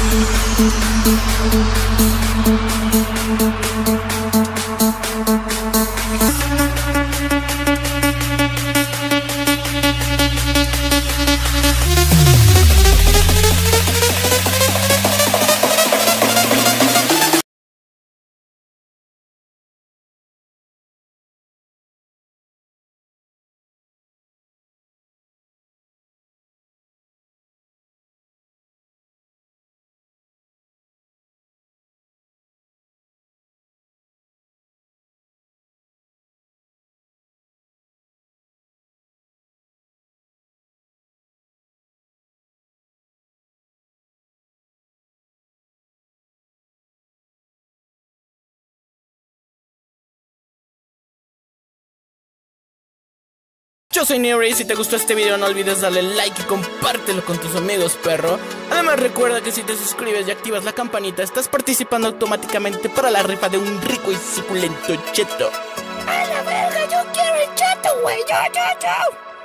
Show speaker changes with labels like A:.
A: Thank you. Yo soy Neo y si te gustó este video no olvides darle like y compártelo con tus amigos, perro. Además recuerda que si te suscribes y activas la campanita estás participando automáticamente para la rifa de un rico y suculento cheto.
B: ¡A la verga! ¡Yo quiero el cheto, güey! ¡Yo, yo, yo!